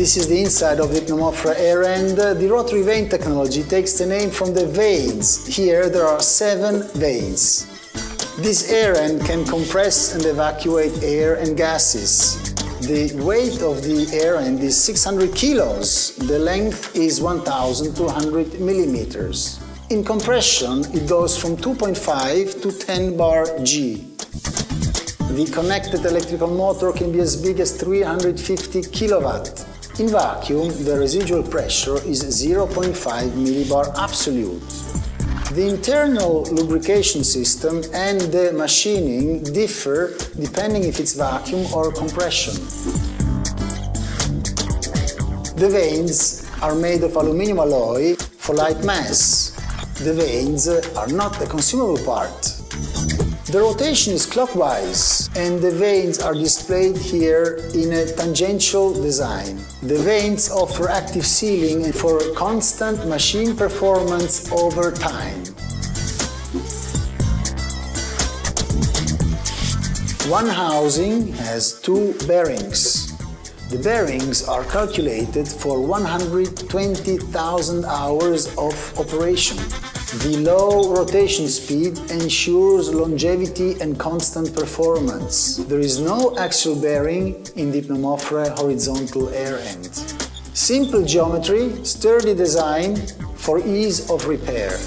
This is the inside of the Pneumofore air end. Uh, the rotary vane technology takes the name from the vanes. Here there are seven vanes. This air end can compress and evacuate air and gases. The weight of the air end is 600 kilos. The length is 1200 millimeters. In compression, it goes from 2.5 to 10 bar G. The connected electrical motor can be as big as 350 kilowatt. In vacuum, the residual pressure is 0.5 millibar absolute. The internal lubrication system and the machining differ depending if it's vacuum or compression. The vanes are made of aluminum alloy for light mass. The vanes are not a consumable part. The rotation is clockwise and the vanes are displayed here in a tangential design. The vanes offer active sealing and for constant machine performance over time. One housing has two bearings. The bearings are calculated for 120,000 hours of operation. The low rotation speed ensures longevity and constant performance. There is no axial bearing in the Pneumofore horizontal air end. Simple geometry, sturdy design for ease of repair.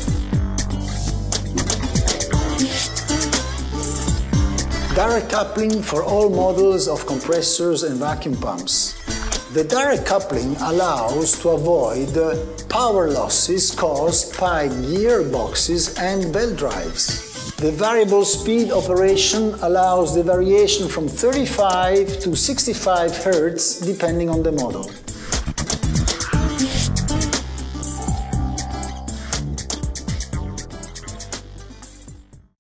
Direct coupling for all models of compressors and vacuum pumps. The direct coupling allows to avoid power losses caused by gearboxes and belt drives. The variable speed operation allows the variation from 35 to 65 Hz depending on the model.